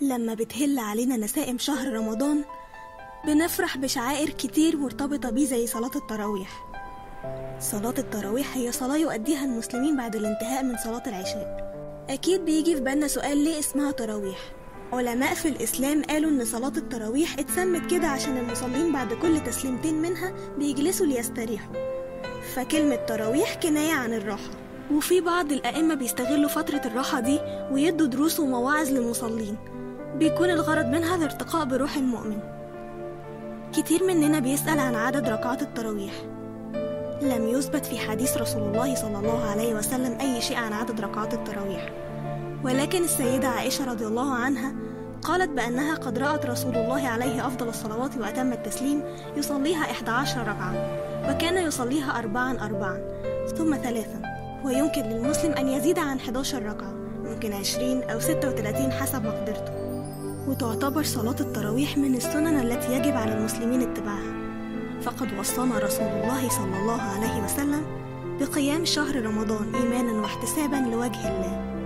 لما بتهل علينا نسائم شهر رمضان بنفرح بشعائر كتير مرتبطة بيه زي صلاة التراويح. صلاة التراويح هي صلاة يؤديها المسلمين بعد الانتهاء من صلاة العشاء. أكيد بيجي في بالنا سؤال ليه اسمها تراويح؟ علماء في الإسلام قالوا إن صلاة التراويح اتسمت كده عشان المصلين بعد كل تسليمتين منها بيجلسوا ليستريحوا. فكلمة تراويح كناية عن الراحة. وفي بعض الأئمة بيستغلوا فترة الراحة دي ويدوا دروس ومواعظ للمصلين. بيكون الغرض منها الارتقاء بروح المؤمن. كتير مننا بيسأل عن عدد ركعات التراويح. لم يثبت في حديث رسول الله صلى الله عليه وسلم أي شيء عن عدد ركعات التراويح. ولكن السيدة عائشة رضي الله عنها قالت بأنها قد رأت رسول الله عليه أفضل الصلوات وأتم التسليم يصليها 11 ركعة وكان يصليها أربعا أربعا ثم ثلاثا. ويمكن للمسلم أن يزيد عن 11 ركعة ممكن 20 أو 36 حسب مقدرته. وتعتبر صلاة التراويح من السنن التي يجب على المسلمين اتباعها. فقد وصانا رسول الله صلى الله عليه وسلم بقيام شهر رمضان إيمانا واحتسابا لوجه الله.